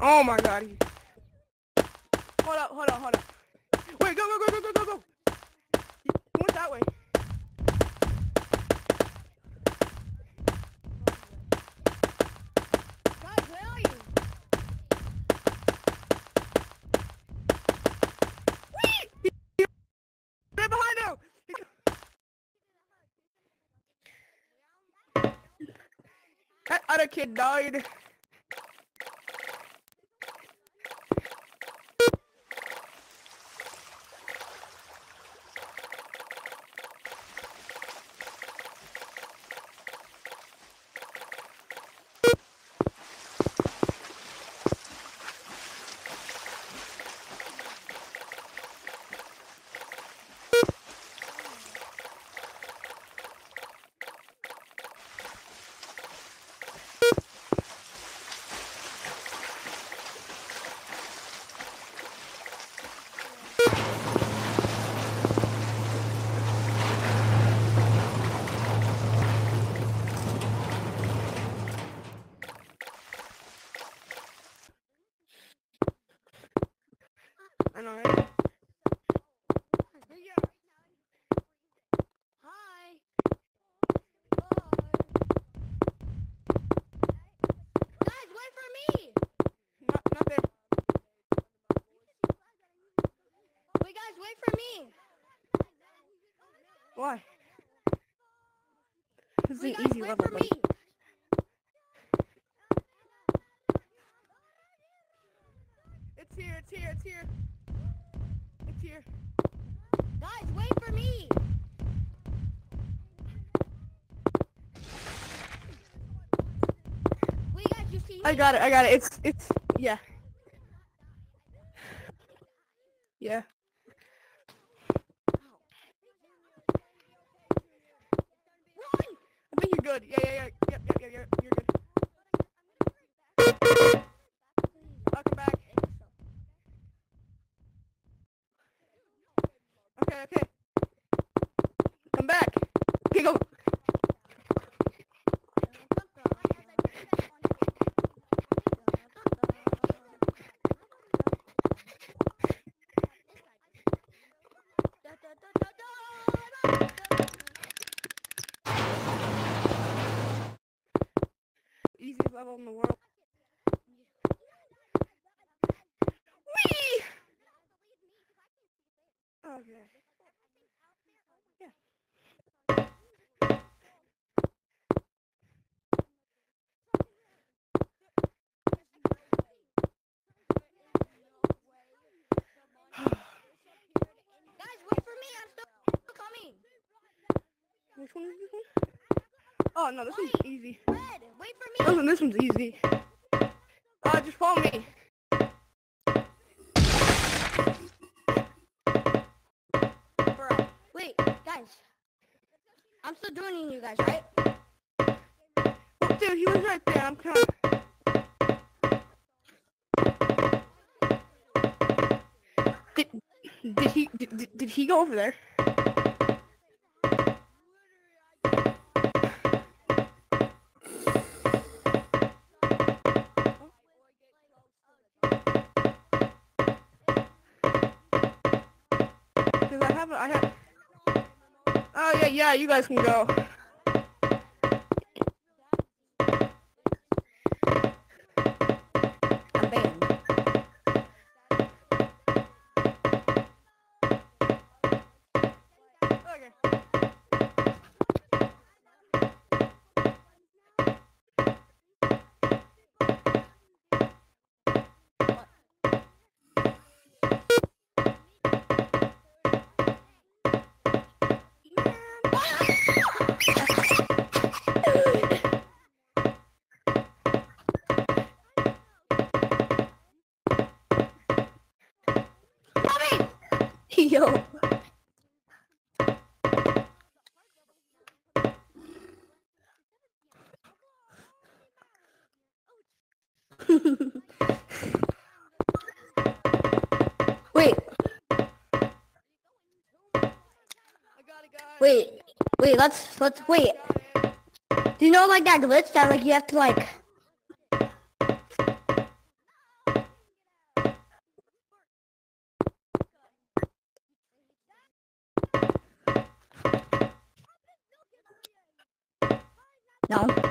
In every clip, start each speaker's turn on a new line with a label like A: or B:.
A: Oh my god. Hold up, hold up, hold up. Wait, go, go, go, go, go, go, go. He went that way.
B: Guys, where are you?
A: He- Right behind him! That other kid died. I know, right?
B: Hi. Guys, wait for me.
A: Not, not there.
B: Wait, guys, wait for me.
A: Why? This is
B: Wait,
A: an
B: guys,
A: easy level,
B: for me.
A: It's here, it's here, it's here. It's here.
B: Guys, wait for me. Wait, guys, you see
A: I got it, I got it. It's, it's, yeah. Yeah.
B: Run.
A: I think you're good. Yeah, yeah, yeah. Yep, yep, yep. You're good. I'll back. Okay, okay. Come back. Okay, go. Easiest level in the world. Whee! Okay. Yeah.
B: Guys, wait for me. I'm still coming.
A: Which one is this one? Oh no, this one's easy.
B: Red, wait for
A: This
B: me.
A: this one's easy. Uh, just follow me.
B: Bro, wait, guys. I'm still joining you guys, right?
A: Oh, dude, he was right there. I'm coming. Did, did he did- did he go over there? I have Oh yeah, yeah. You guys can go.
B: wait. Wait, wait, let's, let's, wait. Do you know, like, that glitch that, like, you have to, like... No.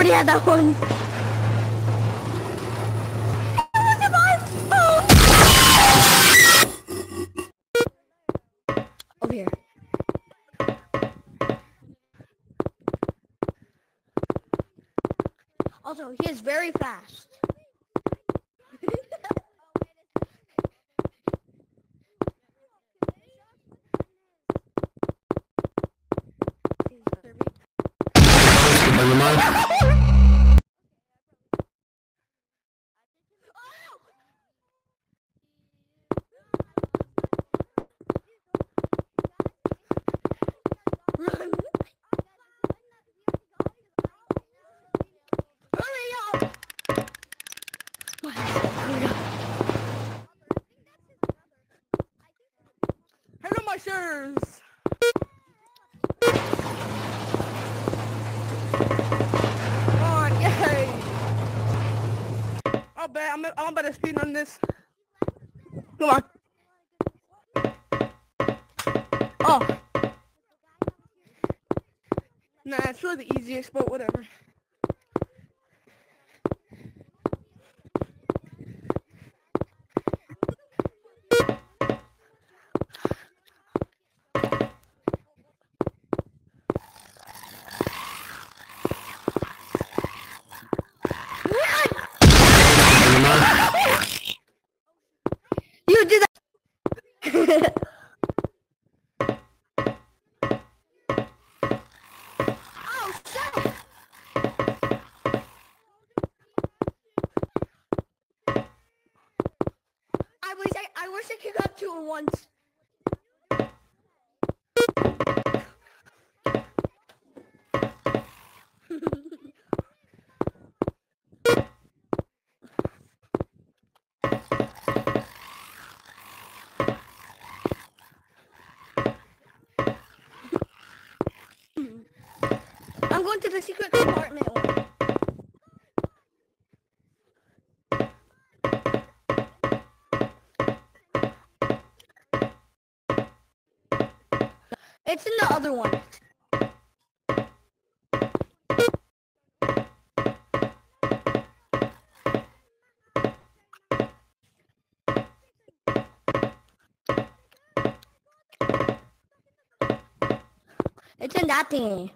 B: Already had that one. Over here. Also, he is very fast.
A: My. Come on, yay! I'll bet I'm I'm about to speed on this. Come on. Oh. Nah, it's really the easiest, but whatever.
B: Wish I, I wish I could got two at once. I'm going to the secret compartment It's in the other one. It's in that thing.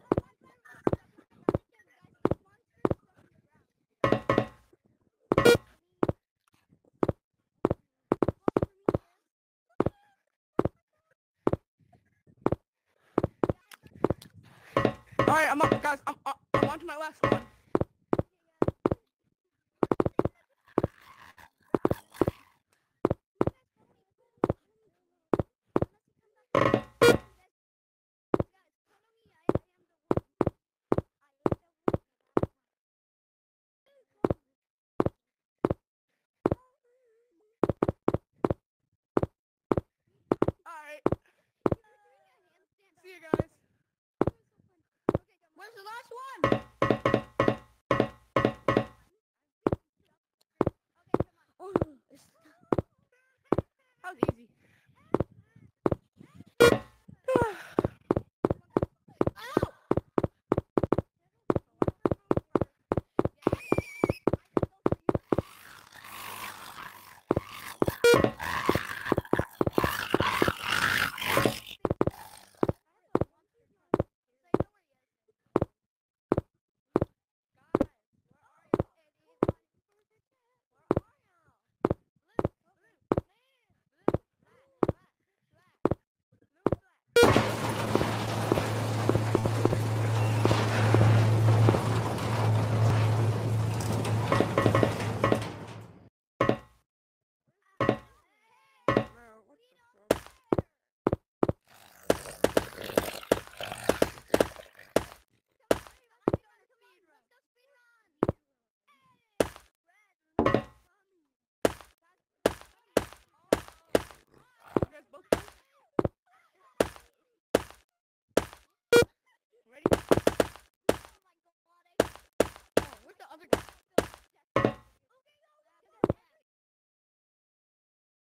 A: All right, I'm up, guys. I'm I'm, I'm on to my last one. All right. See you guys.
B: Where's the last one?